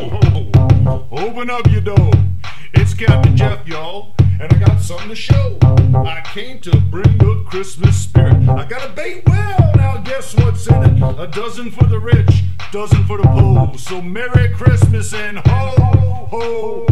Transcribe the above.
Open up your door. it's Captain Jeff, y'all, and I got something to show. I came to bring the Christmas spirit. I got a bait well, now guess what's in it? A dozen for the rich, dozen for the poor. So Merry Christmas and ho, ho, ho.